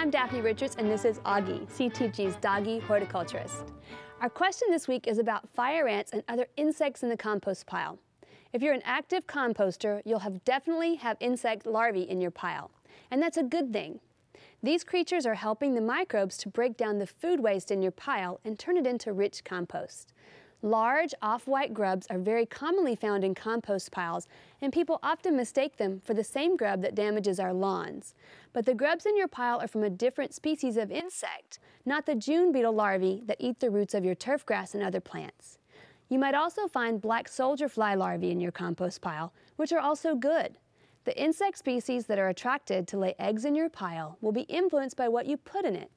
I'm Daphne Richards, and this is Augie, CTG's Doggy Horticulturist. Our question this week is about fire ants and other insects in the compost pile. If you're an active composter, you'll have definitely have insect larvae in your pile, and that's a good thing. These creatures are helping the microbes to break down the food waste in your pile and turn it into rich compost. Large off-white grubs are very commonly found in compost piles, and people often mistake them for the same grub that damages our lawns. But the grubs in your pile are from a different species of insect, not the June beetle larvae that eat the roots of your turf grass and other plants. You might also find black soldier fly larvae in your compost pile, which are also good. The insect species that are attracted to lay eggs in your pile will be influenced by what you put in it.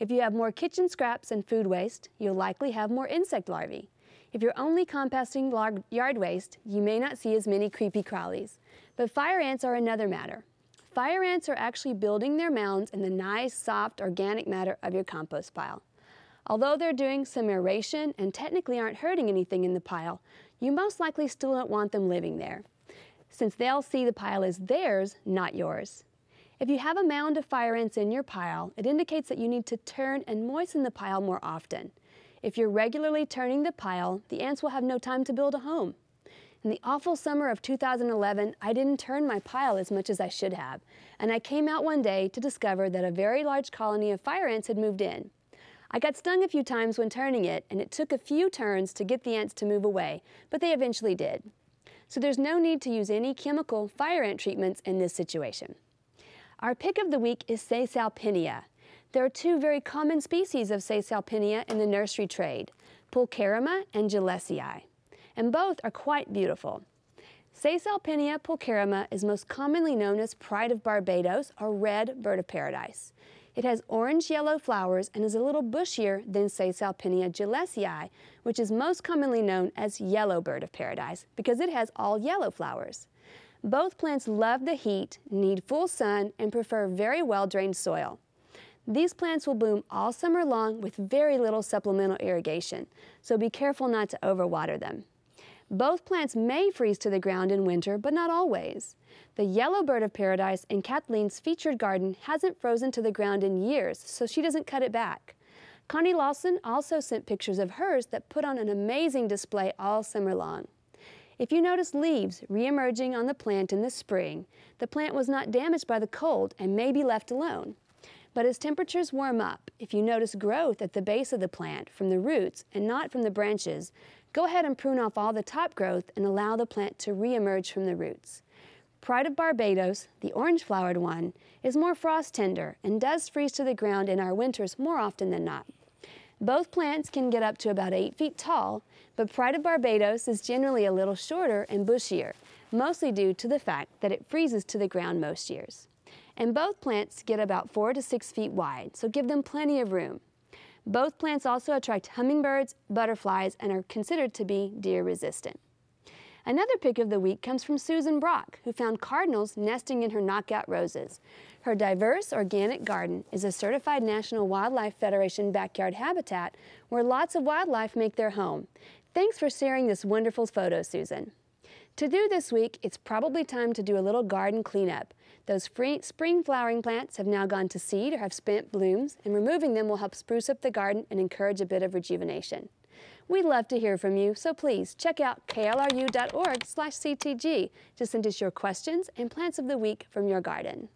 If you have more kitchen scraps and food waste, you'll likely have more insect larvae. If you're only composting yard waste, you may not see as many creepy crawlies. But fire ants are another matter. Fire ants are actually building their mounds in the nice, soft, organic matter of your compost pile. Although they're doing some aeration and technically aren't hurting anything in the pile, you most likely still don't want them living there, since they'll see the pile as theirs, not yours. If you have a mound of fire ants in your pile, it indicates that you need to turn and moisten the pile more often. If you're regularly turning the pile, the ants will have no time to build a home. In the awful summer of 2011, I didn't turn my pile as much as I should have, and I came out one day to discover that a very large colony of fire ants had moved in. I got stung a few times when turning it, and it took a few turns to get the ants to move away, but they eventually did. So there's no need to use any chemical fire ant treatments in this situation. Our pick of the week is Caesalpinia. There are two very common species of Caesalpinia in the nursery trade, Pulcherrima and Gillesii, and both are quite beautiful. Caesalpinia pulcherrima is most commonly known as Pride of Barbados or red bird of paradise. It has orange-yellow flowers and is a little bushier than Caesalpinia gillesii, which is most commonly known as yellow bird of paradise because it has all yellow flowers. Both plants love the heat, need full sun, and prefer very well-drained soil. These plants will bloom all summer long with very little supplemental irrigation, so be careful not to overwater them. Both plants may freeze to the ground in winter, but not always. The yellow bird of paradise in Kathleen's featured garden hasn't frozen to the ground in years, so she doesn't cut it back. Connie Lawson also sent pictures of hers that put on an amazing display all summer long. If you notice leaves re-emerging on the plant in the spring, the plant was not damaged by the cold and may be left alone. But as temperatures warm up, if you notice growth at the base of the plant from the roots and not from the branches, go ahead and prune off all the top growth and allow the plant to re-emerge from the roots. Pride of Barbados, the orange-flowered one, is more frost tender and does freeze to the ground in our winters more often than not. Both plants can get up to about 8 feet tall, but Pride of Barbados is generally a little shorter and bushier, mostly due to the fact that it freezes to the ground most years. And both plants get about four to six feet wide, so give them plenty of room. Both plants also attract hummingbirds, butterflies, and are considered to be deer resistant. Another pick of the week comes from Susan Brock, who found cardinals nesting in her knockout roses. Her diverse organic garden is a certified National Wildlife Federation backyard habitat where lots of wildlife make their home. Thanks for sharing this wonderful photo, Susan. To do this week, it's probably time to do a little garden cleanup. Those spring flowering plants have now gone to seed or have spent blooms, and removing them will help spruce up the garden and encourage a bit of rejuvenation. We'd love to hear from you, so please check out klru.org/ctg to send us your questions and plants of the week from your garden.